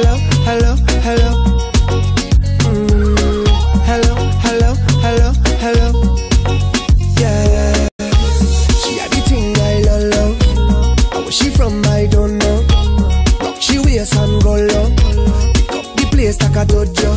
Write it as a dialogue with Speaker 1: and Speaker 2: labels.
Speaker 1: hello, hello, hello. Mm, hello, hello, hello, hello. Yeah. She had the thing I love, she from, I don't know. She wears and go low. Pick up the place like a dojo.